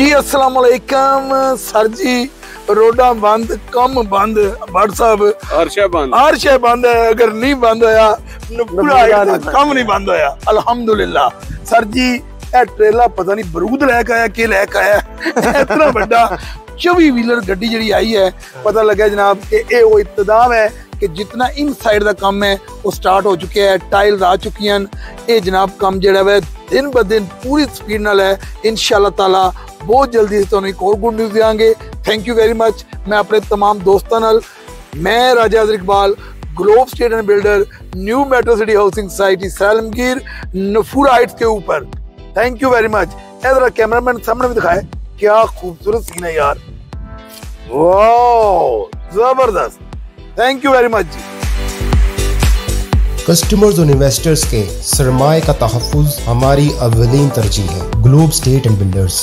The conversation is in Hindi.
ਜੀ ਅਸਲਾਮ ਅਲੈਕਮ। ਸਰ ਜੀ ਰੋਡਾਂ ਬੰਦ ਕੰਮ ਬੰਦ ਬੜ ਸਾਹਿਬ ਹਰ ਬੰਦ। ਹਰ ਬੰਦ ਹੈ ਅਗਰ ਨਹੀਂ ਬੰਦ ਹੋਇਆ ਪੂਰਾ ਕੰਮ ਨਹੀਂ ਬੰਦ ਹੋਇਆ। ਅਲਹਮਦੁਲਿਲਾ। ਸਰ ਜੀ ਇਹ ਟ੍ਰੇਲਾ ਪਤਾ ਨਹੀਂ ਬਰੂਦ ਲੈ ਕੇ ਆਇਆ ਕਿ ਲੈ ਕੇ ਆਇਆ? ਇਤਨਾ ਵੱਡਾ 24 ਵੀਲਰ ਗੱਡੀ ਜਿਹੜੀ ਆਈ ਹੈ ਪਤਾ ਲੱਗਿਆ ਜਨਾਬ ਕਿ ਇਹ ਉਹ ਇਤਦਾਮ ਹੈ ਕਿ ਜਿੰਨਾ ਇਨਸਾਈਡ ਦਾ ਕੰਮ ਹੈ ਉਹ ਸਟਾਰਟ ਹੋ ਚੁੱਕਿਆ ਹੈ ਟਾਈਲਸ ਆ ਚੁੱਕੀਆਂ ਹਨ ਇਹ ਜਨਾਬ ਕੰਮ ਜਿਹੜਾ ਹੈ ਦਿਨ ਬ ਦਿਨ ਪੂਰੀ ਸਪੀਡ ਨਾਲ ਹੈ ਇਨਸ਼ਾਅੱਲਾ ਤਾਲਾ ਬਹੁਤ ਜਲਦੀ ਤੁਹਾਨੂੰ ਇੱਕ ਹੋਰ ਗੁੱਡ ਨਿਊਜ਼ ਦੇਵਾਂਗੇ ਥੈਂਕ ਯੂ ਵੈਰੀ ਮੱਚ ਮੈਂ ਆਪਣੇ तमाम ਦੋਸਤਾਂ ਨਾਲ मैं Raja Iqbal Globe State and Builder New Metro City Housing Society सैलमगीर नफूरा हाइट्स के ऊपर थैंक यू वेरी मच इधर कैमरामैन सामने भी दिखाए क्या खूबसूरत सीन है यार। ज़बरदस्त। Thank you very much ji. Customers और इन्वेस्टर्स के सरमाए का तहफ़ हमारी अवलीन तरजीह है। Globe state and builders